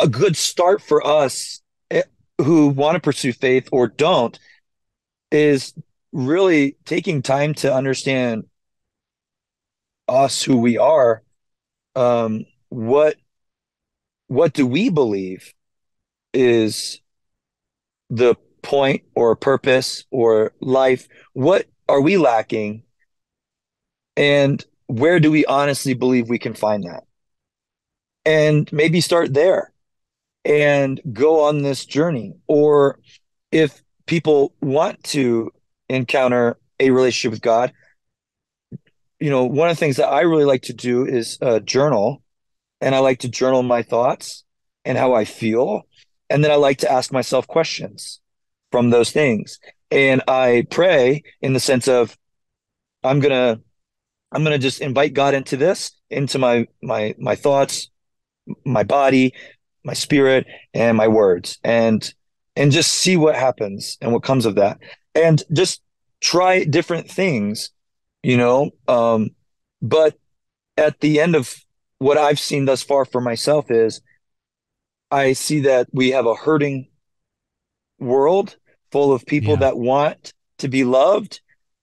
a good start for us eh, who want to pursue faith or don't is really taking time to understand us who we are um what what do we believe is the point or purpose or life what are we lacking? And where do we honestly believe we can find that? And maybe start there and go on this journey. Or if people want to encounter a relationship with God, you know, one of the things that I really like to do is uh, journal, and I like to journal my thoughts and how I feel, and then I like to ask myself questions from those things, and I pray in the sense of I'm gonna I'm gonna just invite God into this, into my my my thoughts, my body, my spirit and my words and and just see what happens and what comes of that. And just try different things you know um but at the end of what i've seen thus far for myself is i see that we have a hurting world full of people yeah. that want to be loved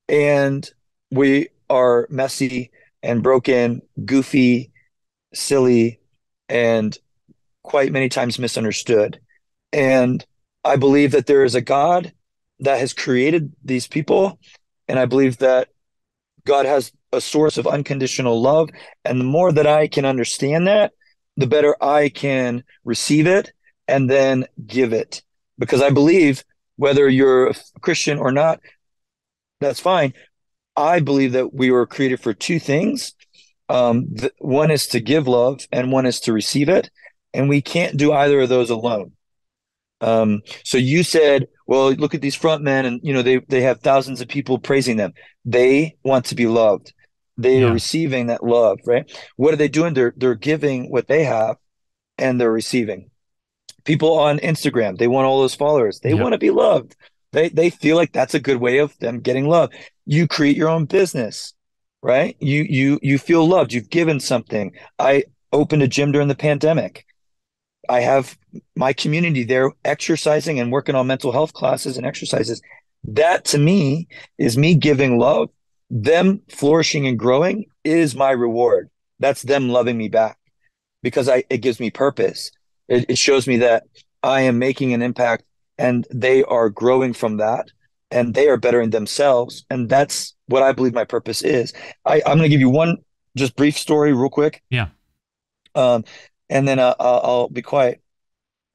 and we are messy and broken goofy silly and quite many times misunderstood. And I believe that there is a God that has created these people. And I believe that God has a source of unconditional love. And the more that I can understand that, the better I can receive it and then give it. Because I believe whether you're a Christian or not, that's fine. I believe that we were created for two things. Um, th- one is to give love, and one is to receive it and we can't do either of those alone. Um, so you said, well, look at these front men, and you know they they have thousands of people praising them. They want to be loved. They yeah. are receiving that love, right? What are they doing? They're they're giving what they have, and they're receiving. People on Instagram, they want all those followers. They want to be loved. They they feel like that's a good way of them getting love. You create your own business, right? You you you feel loved. You've given something. I opened a gym during the pandemic. I have my community there exercising and working on mental health classes and exercises. That to me is me giving love. Them flourishing and growing is my reward. That's them loving me back because I it gives me purpose. It, it shows me that I am making an impact and they are growing from that and they are bettering themselves. And that's what I believe my purpose is. I, I'm going to give you one just brief story real quick. Yeah. Um, and then uh, I'll be quiet.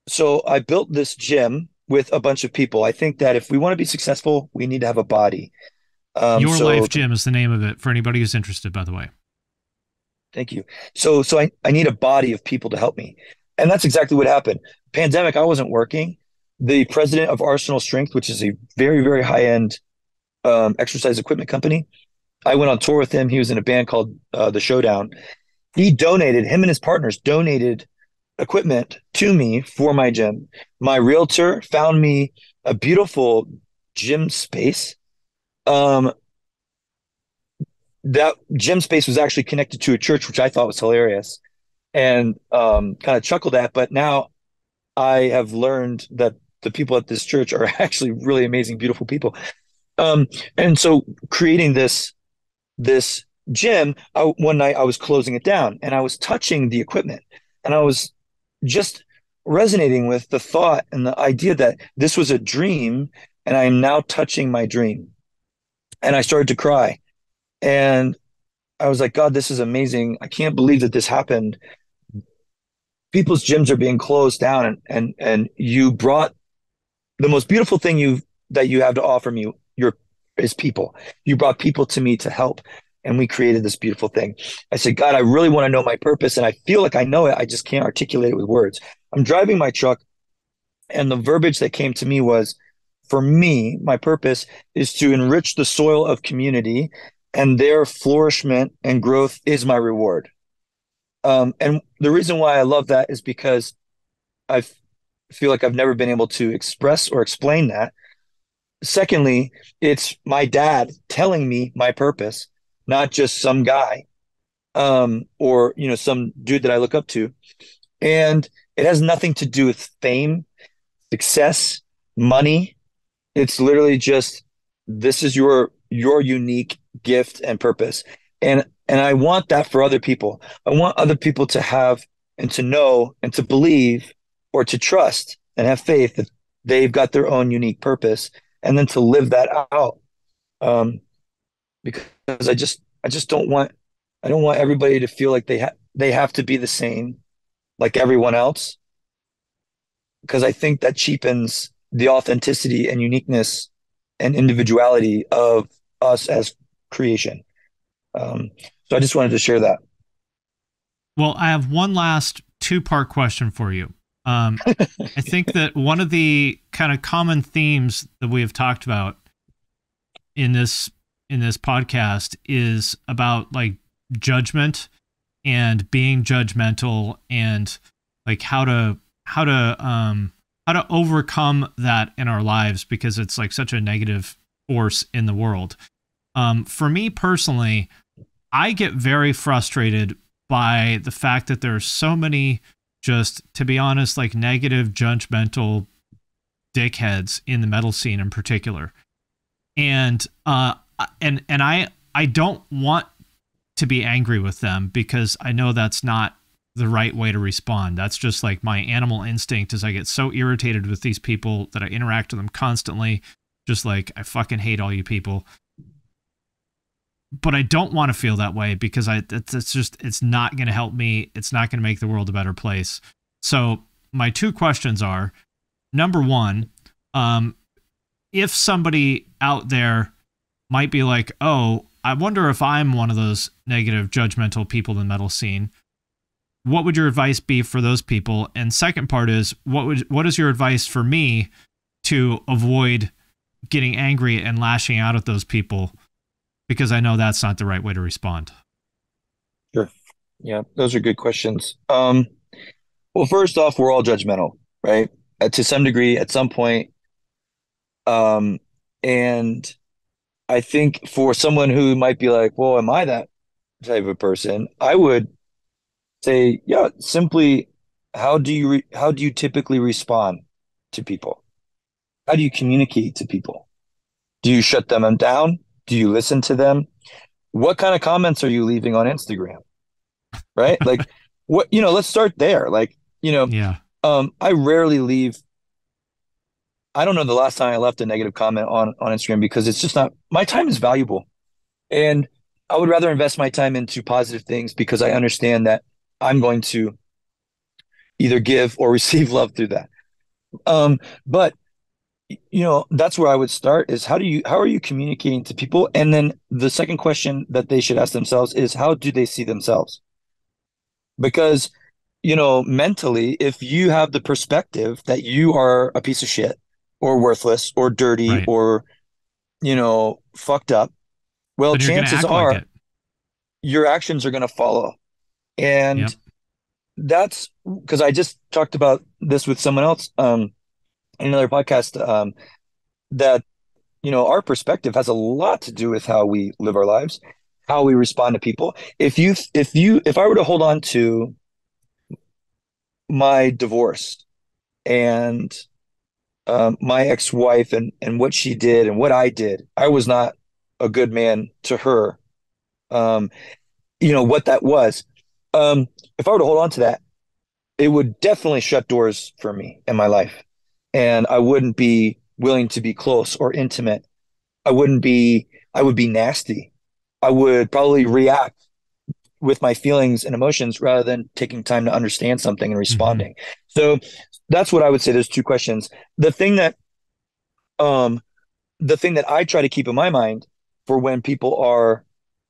So I built this gym with a bunch of people. I think that if we want to be successful, we need to have a body. Um, Your so, Life Gym is the name of it for anybody who's interested, by the way. Thank you. So, so I, I need a body of people to help me. And that's exactly what happened. Pandemic, I wasn't working. The president of Arsenal Strength, which is a very, very high end um, exercise equipment company, I went on tour with him. He was in a band called uh, The Showdown he donated him and his partners donated equipment to me for my gym. My realtor found me a beautiful gym space. Um, that gym space was actually connected to a church, which I thought was hilarious and um, kind of chuckled at. But now I have learned that the people at this church are actually really amazing, beautiful people. Um, and so creating this this gym, I, one night I was closing it down and I was touching the equipment and I was just resonating with the thought and the idea that this was a dream and I am now touching my dream. And I started to cry. And I was like, God, this is amazing. I can't believe that this happened. People's gyms are being closed down, and and and you brought the most beautiful thing you that you have to offer me your is people. You brought people to me to help, and we created this beautiful thing. I said, God, I really want to know my purpose, and I feel like I know it. I just can't articulate it with words. I'm driving my truck, and the verbiage that came to me was, for me, my purpose is to enrich the soil of community and their flourishment and growth is my reward. Um, and the reason why I love that is because I feel like I've never been able to express or explain that. Secondly, it's my dad telling me my purpose, not just some guy um, or you know some dude that I look up to. And it has nothing to do with fame, success, money. It's literally just this is your your unique gift and purpose. And and I want that for other people. I want other people to have and to know and to believe or to trust and have faith that they've got their own unique purpose and then to live that out. Um, because I just I just don't want I don't want everybody to feel like they have they have to be the same like everyone else because I think that cheapens the authenticity and uniqueness and individuality of us as creation. Um, so I just wanted to share that. Well, I have one last two part question for you. Um, I think that one of the kind of common themes that we have talked about in this in this podcast is about like judgment and being judgmental and like how to how to um how to overcome that in our lives because it's like such a negative force in the world. Um, for me personally, I get very frustrated by the fact that there's so many just, to be honest, like negative, judgmental dickheads in the metal scene in particular. And uh and and I I don't want to be angry with them because I know that's not the right way to respond. That's just like my animal instinct as I get so irritated with these people that I interact with them constantly. Just like I fucking hate all you people but I don't want to feel that way because I it's, it's just it's not going to help me. It's not going to make the world a better place. So my two questions are: number one, um, if somebody out there might be like, "Oh, I wonder if I'm one of those negative, judgmental people in the metal scene." What would your advice be for those people? And second part is, what would what is your advice for me to avoid getting angry and lashing out at those people? Because I know that's not the right way to respond. Sure. Yeah, those are good questions. Um, well, first off, we're all judgmental, right? Uh, to some degree, at some point. Um, and I think for someone who might be like, "Well, am I that type of person?" I would say, yeah, simply, how do you re- how do you typically respond to people? How do you communicate to people? Do you shut them down? Do you listen to them? What kind of comments are you leaving on Instagram? Right? like what you know, let's start there. Like, you know, yeah. Um, I rarely leave I don't know the last time I left a negative comment on on Instagram because it's just not my time is valuable. And I would rather invest my time into positive things because I understand that I'm going to either give or receive love through that. Um, but you know that's where i would start is how do you how are you communicating to people and then the second question that they should ask themselves is how do they see themselves because you know mentally if you have the perspective that you are a piece of shit or worthless or dirty right. or you know fucked up well chances are like your actions are going to follow and yep. that's because i just talked about this with someone else um in another podcast um, that you know our perspective has a lot to do with how we live our lives how we respond to people. If you if you if i were to hold on to my divorce and um, my ex-wife and and what she did and what i did i was not a good man to her um you know what that was. Um if i were to hold on to that it would definitely shut doors for me in my life and I wouldn't be willing to be close or intimate. I wouldn't be, I would be nasty. I would probably react with my feelings and emotions rather than taking time to understand something and mm-hmm. responding. Mm-hmm. So that's what I would say. There's two questions. The thing that, um, the thing that I try to keep in my mind for when people are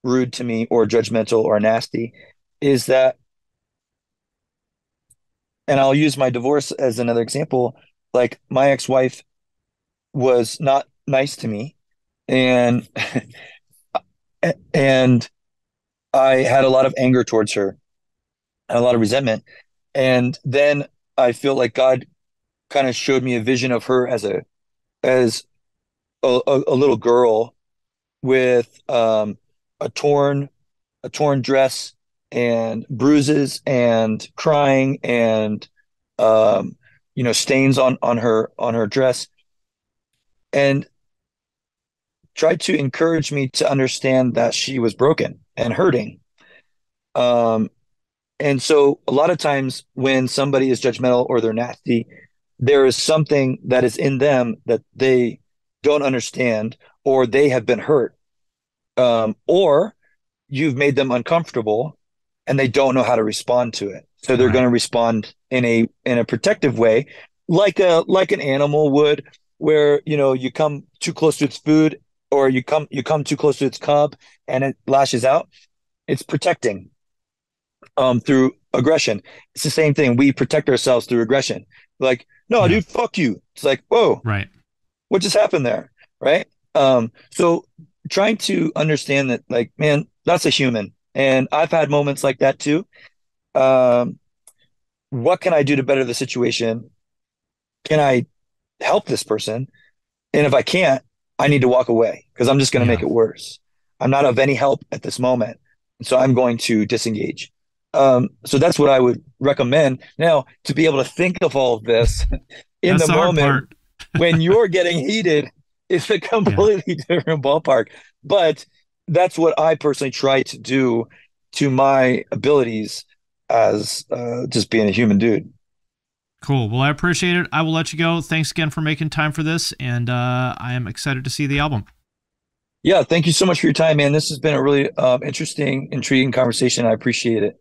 rude to me or judgmental or nasty is that, and I'll use my divorce as another example. Like my ex-wife was not nice to me, and and I had a lot of anger towards her, and a lot of resentment. And then I feel like God kind of showed me a vision of her as a as a, a, a little girl with um, a torn a torn dress and bruises and crying and um, you know stains on on her on her dress and tried to encourage me to understand that she was broken and hurting. Um, and so a lot of times when somebody is judgmental or they're nasty, there is something that is in them that they don't understand or they have been hurt. Um, or you've made them uncomfortable and they don't know how to respond to it. So they're right. going to respond in a in a protective way, like a like an animal would, where you know you come too close to its food or you come you come too close to its cub and it lashes out, it's protecting um through aggression. It's the same thing. We protect ourselves through aggression. Like, no, yeah. dude, fuck you. It's like, whoa, right. What just happened there? Right. Um, so trying to understand that, like, man, that's a human. And I've had moments like that too. Um, what can I do to better the situation? Can I help this person? And if I can't, I need to walk away because I'm just going to yeah. make it worse. I'm not of any help at this moment. So I'm going to disengage. Um, so that's what I would recommend. Now, to be able to think of all of this in that's the, moment when you're getting heated is a completely yeah. different ballpark. But that's what I personally try to do to my abilities as uh, just being a human dude. Cool. Well, I appreciate it. I will let you go. Thanks again for making time for this, and uh, I am excited to see the album. Yeah, thank you so much for your time, man. This has been a really um, interesting, intriguing conversation. I appreciate it.